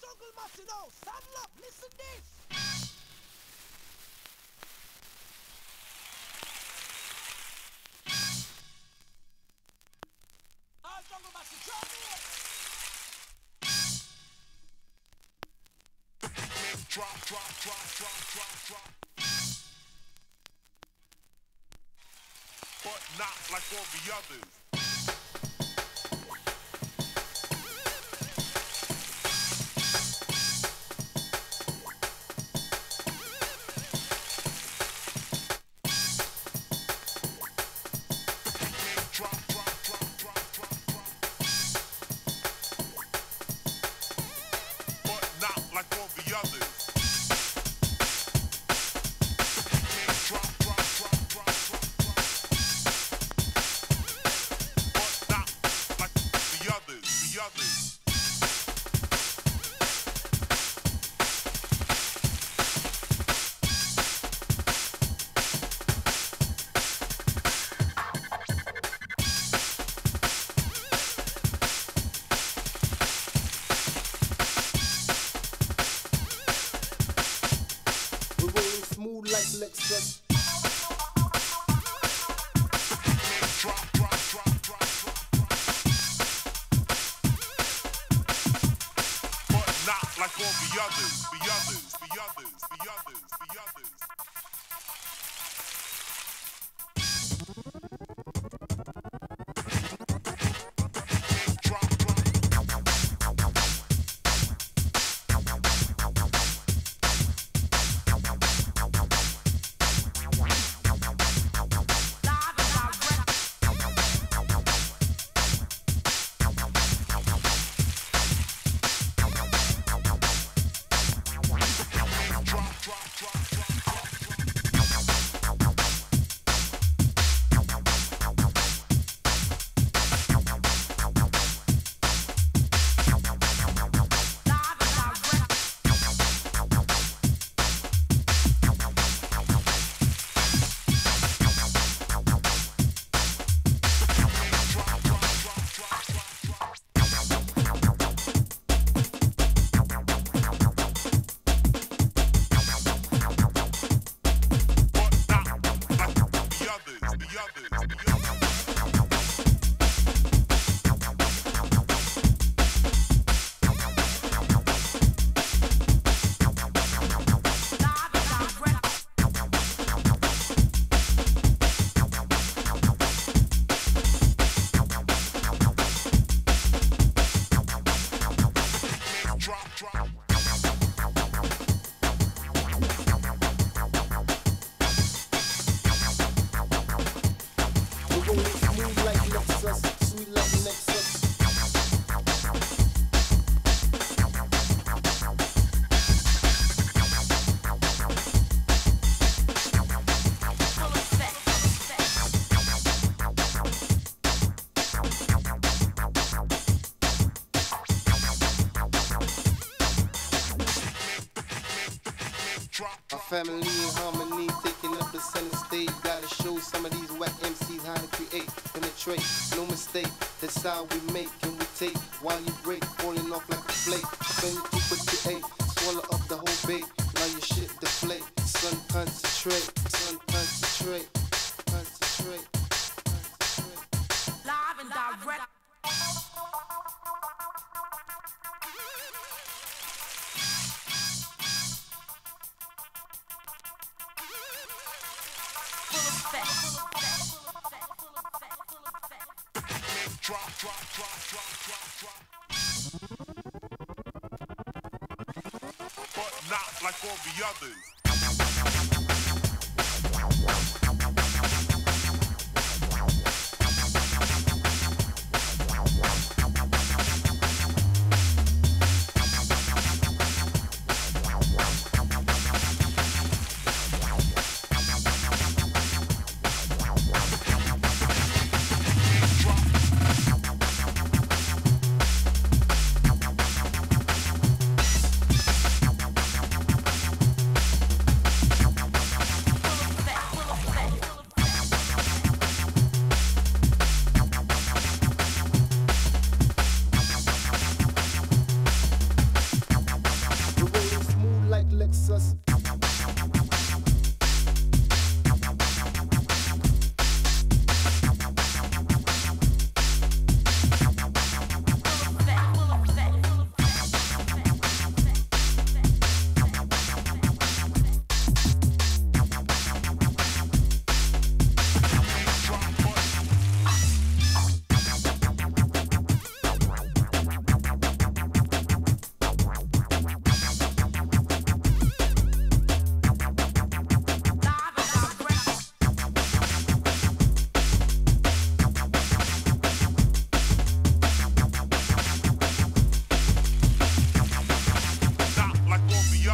jungle massive now. Saddle up, listen this. All jungle massive, drop. Drop, drop, drop, drop, drop, drop. But not like all the others. We're rolling smooth like Lexus. Others, the others, the others, the others, the others. Family in harmony, taking up the center stage. Gotta show some of these whack MCs how to create, penetrate. No mistake, that's how we make and we take. While you break, falling off like a flake. Then you put your eight, swallow up the whole bait. Now your shit But not like all the others.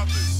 Others.